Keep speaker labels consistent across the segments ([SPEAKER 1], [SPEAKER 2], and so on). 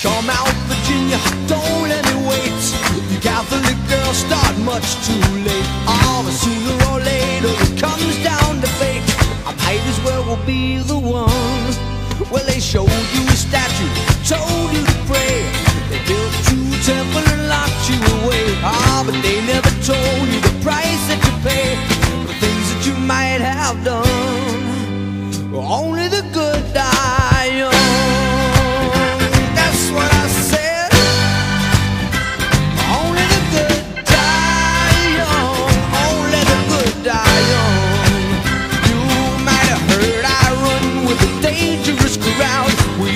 [SPEAKER 1] Come out, Virginia, don't let me wait. You Catholic girls start much too late. Oh, but sooner or later it comes down to fate. I might as well be the one.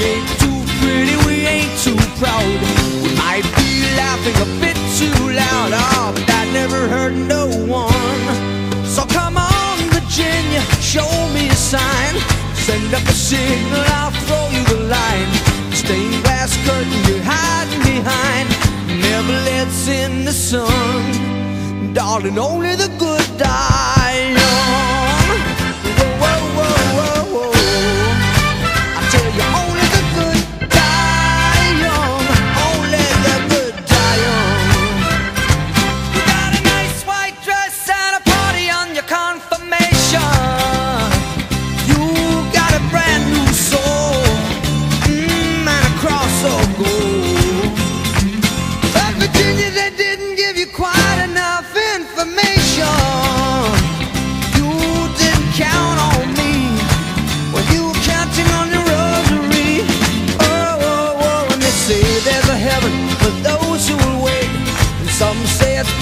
[SPEAKER 1] ain't too pretty, we ain't too proud. We might be laughing a bit too loud, oh, but that never hurt no one. So come on, Virginia, show me a sign. Send up a signal, I'll throw you the line. Stained glass curtain you're hiding behind never lets in the sun. Darling, only the good die.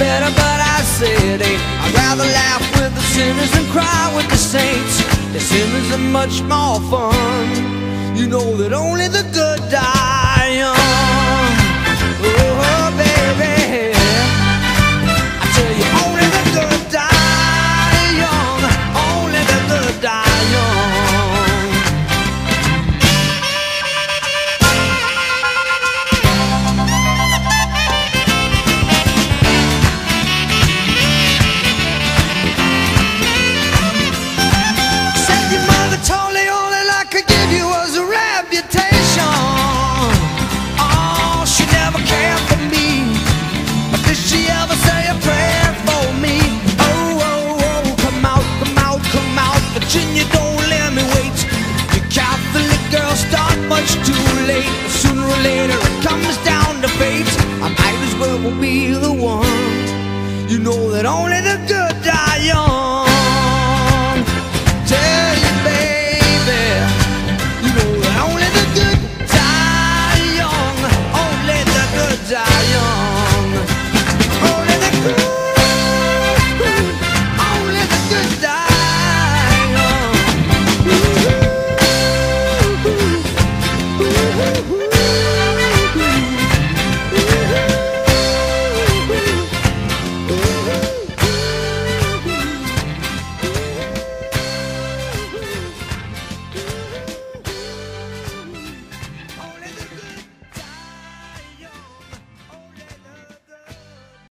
[SPEAKER 1] better, but I said, hey, I'd rather laugh with the sinners than cry with the saints. The sinners are much more fun. You know that only the good die.